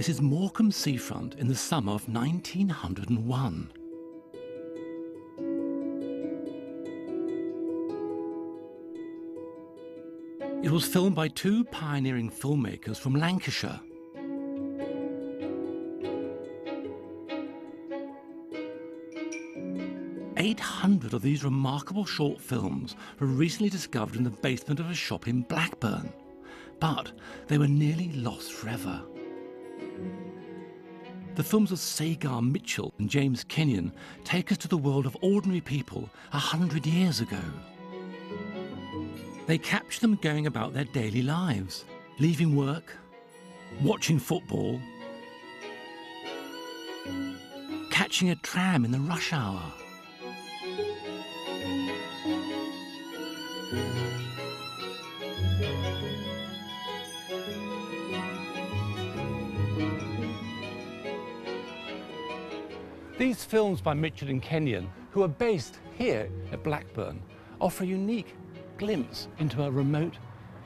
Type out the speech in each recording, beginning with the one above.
This is Morecambe seafront in the summer of 1901. It was filmed by two pioneering filmmakers from Lancashire. Eight hundred of these remarkable short films were recently discovered in the basement of a shop in Blackburn, but they were nearly lost forever. The films of Sagar Mitchell and James Kenyon take us to the world of ordinary people a hundred years ago. They capture them going about their daily lives, leaving work, watching football, catching a tram in the rush hour. These films by Mitchell and Kenyon, who are based here at Blackburn, offer a unique glimpse into a remote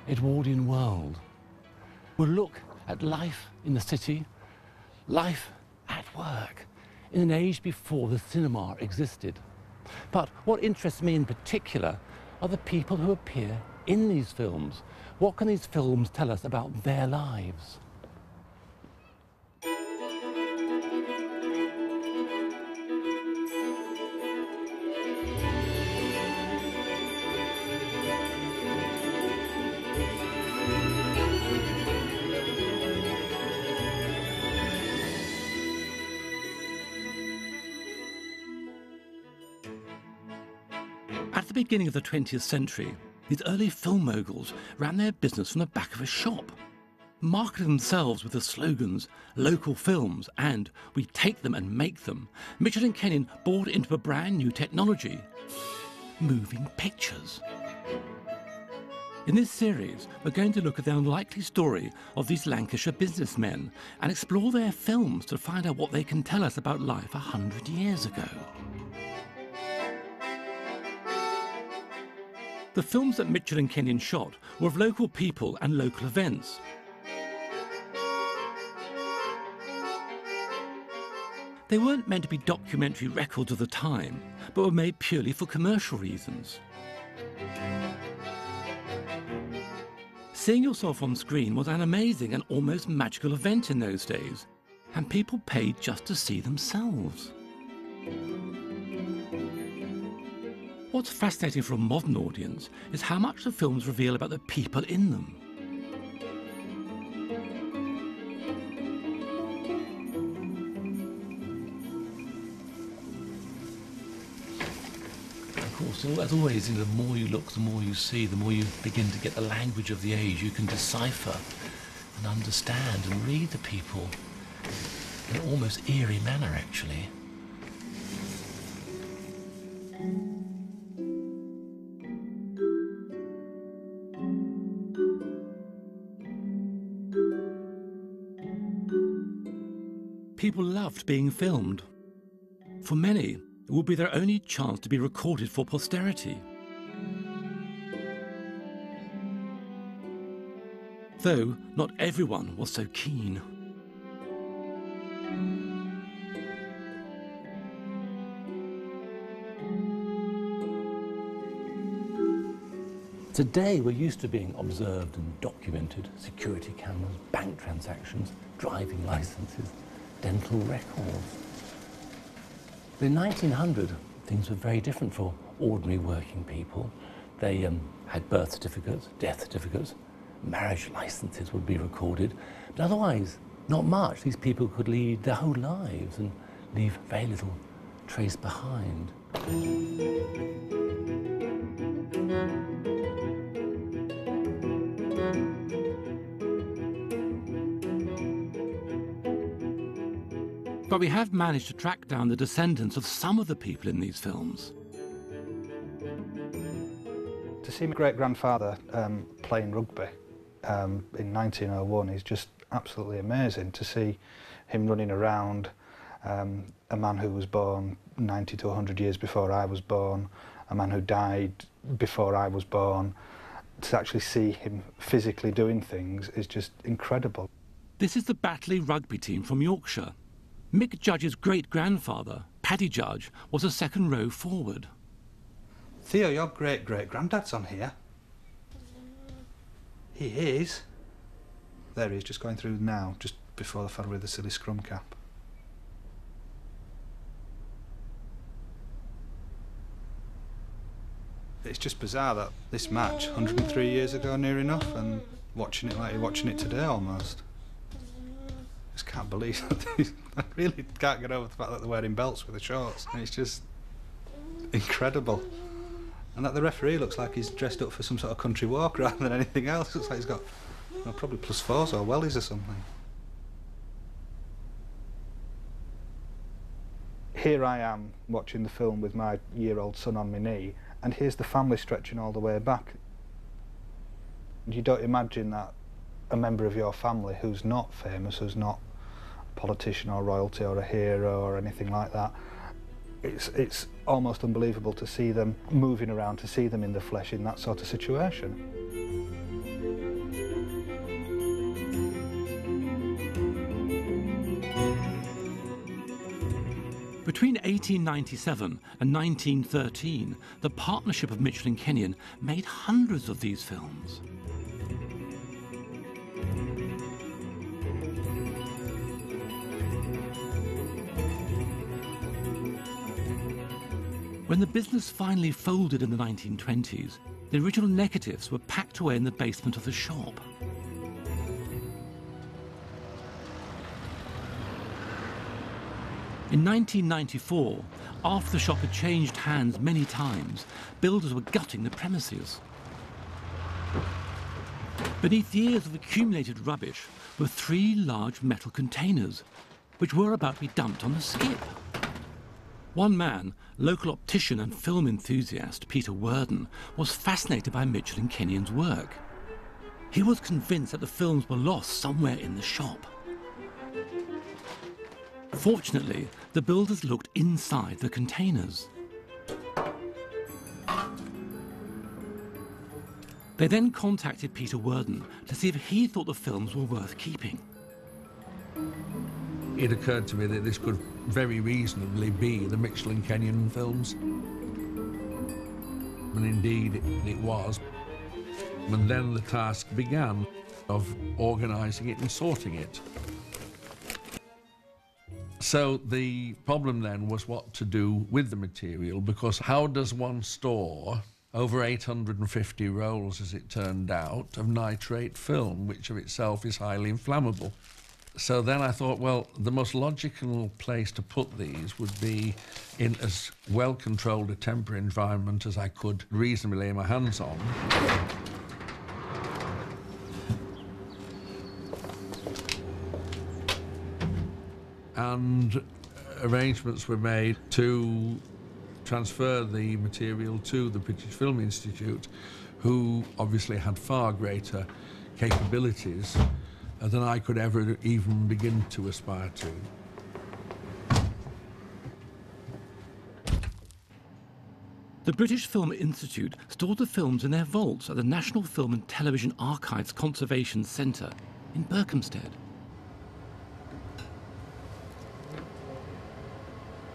Edwardian world. We'll look at life in the city, life at work, in an age before the cinema existed. But what interests me in particular are the people who appear in these films. What can these films tell us about their lives? The beginning of the 20th century, these early film moguls ran their business from the back of a shop, marketing themselves with the slogans local films and we take them and make them. Mitchell and Kenyon bought into a brand new technology moving pictures. In this series, we're going to look at the unlikely story of these Lancashire businessmen and explore their films to find out what they can tell us about life a hundred years ago. The films that Mitchell and Kenyon shot were of local people and local events. They weren't meant to be documentary records of the time, but were made purely for commercial reasons. Seeing yourself on screen was an amazing and almost magical event in those days, and people paid just to see themselves. What's fascinating for a modern audience is how much the films reveal about the people in them. Of course, as always, the more you look, the more you see, the more you begin to get the language of the age. You can decipher and understand and read the people in an almost eerie manner, actually. People loved being filmed. For many, it would be their only chance to be recorded for posterity. Though not everyone was so keen. Today, we're used to being observed and documented security cameras, bank transactions, driving licenses, dental records. But in 1900, things were very different for ordinary working people. They um, had birth certificates, death certificates, marriage licenses would be recorded, but otherwise, not much. These people could lead their whole lives and leave very little trace behind. But we have managed to track down the descendants of some of the people in these films. To see my great grandfather um, playing rugby um, in 1901 is just absolutely amazing. To see him running around, um, a man who was born 90 to 100 years before I was born, a man who died before I was born, to actually see him physically doing things is just incredible. This is the Batley rugby team from Yorkshire. Mick Judge's great-grandfather, Paddy Judge, was a second row forward. Theo, your great-great-granddad's on here. He is. There he is, just going through now, just before the fella with the silly scrum cap. It's just bizarre that this match, 103 years ago near enough, and watching it like you're watching it today almost. Just can't believe. I really can't get over the fact that they're wearing belts with the shorts. It's just incredible. And that the referee looks like he's dressed up for some sort of country walk rather than anything else. Looks like he's got well, probably plus fours or wellies or something. Here I am watching the film with my year-old son on my knee, and here's the family stretching all the way back. You don't imagine that a member of your family who's not famous, who's not a politician or royalty or a hero or anything like that, it's, it's almost unbelievable to see them moving around, to see them in the flesh in that sort of situation. Between 1897 and 1913, the partnership of Mitchell and Kenyon made hundreds of these films. When the business finally folded in the 1920s, the original negatives were packed away in the basement of the shop. In 1994, after the shop had changed hands many times, builders were gutting the premises. Beneath years of accumulated rubbish were three large metal containers, which were about to be dumped on the skip. One man, local optician and film enthusiast Peter Worden, was fascinated by Mitchell and Kenyon's work. He was convinced that the films were lost somewhere in the shop. Fortunately, the builders looked inside the containers. They then contacted Peter Worden to see if he thought the films were worth keeping it occurred to me that this could very reasonably be the Mitchell and Kenyon films. And indeed, it, it was. And then the task began of organising it and sorting it. So the problem then was what to do with the material, because how does one store over 850 rolls, as it turned out, of nitrate film, which of itself is highly inflammable? So then I thought, well, the most logical place to put these would be in as well controlled a temporary environment as I could reasonably lay my hands on. And arrangements were made to transfer the material to the British Film Institute, who obviously had far greater capabilities than I could ever even begin to aspire to. The British Film Institute stored the films in their vaults at the National Film and Television Archives Conservation Centre in Berkhamsted.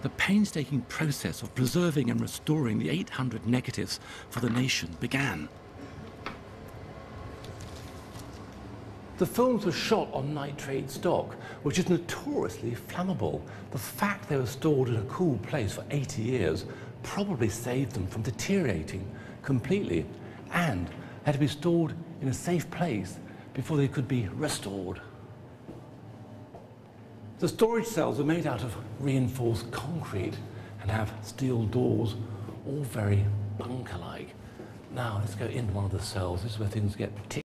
The painstaking process of preserving and restoring the 800 negatives for the nation began. The films were shot on nitrate stock, which is notoriously flammable. The fact they were stored in a cool place for 80 years probably saved them from deteriorating completely and had to be stored in a safe place before they could be restored. The storage cells are made out of reinforced concrete and have steel doors, all very bunker-like. Now let's go into one of the cells. This is where things get particularly